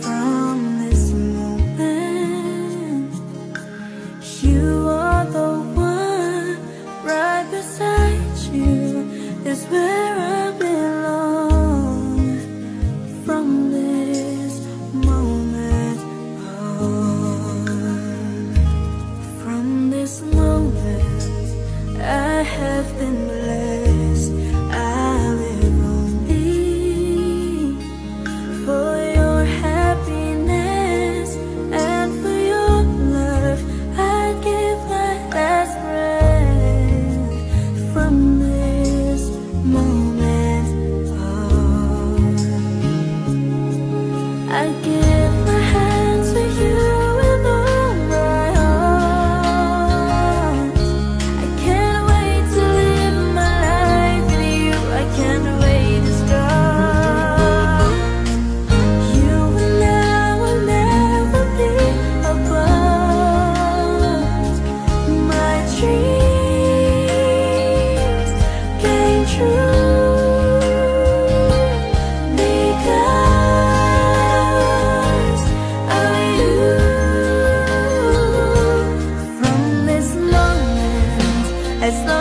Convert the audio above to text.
from this moment. You are the one right beside you, is where I belong from this moment on. From this moment, I have been. As